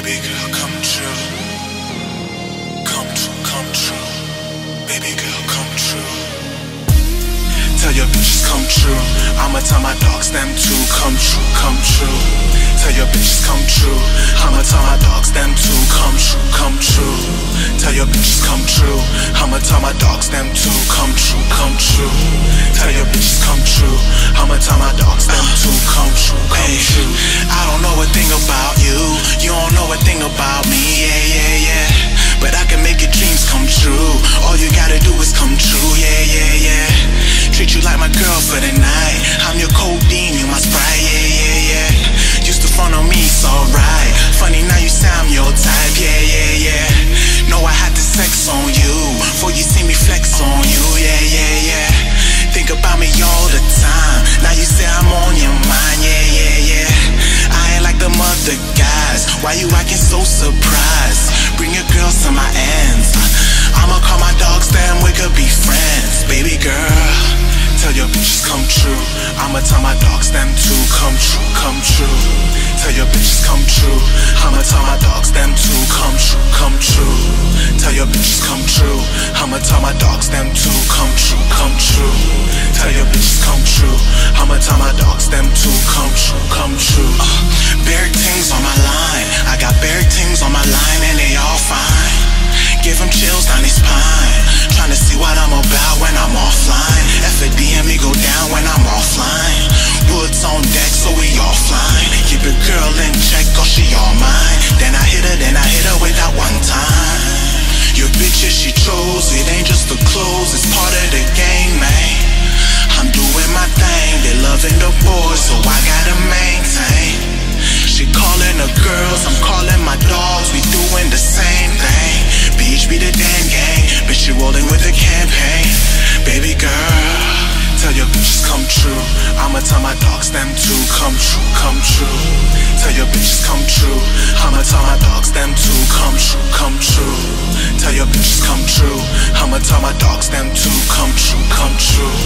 Baby girl, come true. Come true, come true. Baby girl, come true. Tell your bitches come true. I'ma tell my dogs them too. Come true, come true. Tell your bitches come true. I'ma tell my dogs them too. Come true, come true. Tell your bitches come true. I'ma tell my dogs them too. Come true, come true. Tell your bitches come true. I'ma tell my dogs. Guys. Why you acting so surprised? Bring your girls to my ends. I'ma call my dogs, then we could be friends. Baby girl, tell your bitches come true. I'ma tell my dogs, them too, come true, come true. Tell your bitches come true. I'ma tell my dogs, them too, come true, come true. Tell your bitches come true. I'ma tell my dogs, them to the clothes, it's part of the game, man. I'm doing my thing, they loving the boys, so I gotta maintain. She calling the girls, I'm calling my dogs, we doing the same thing. Beach be the damn gang, bitch you rolling with the campaign. Baby girl, tell your bitches come true. I'ma tell my dogs them to come true, come true. Tell your bitches come true. I'ma tell my dogs them to come true, come tell my dogs them to come true, come true.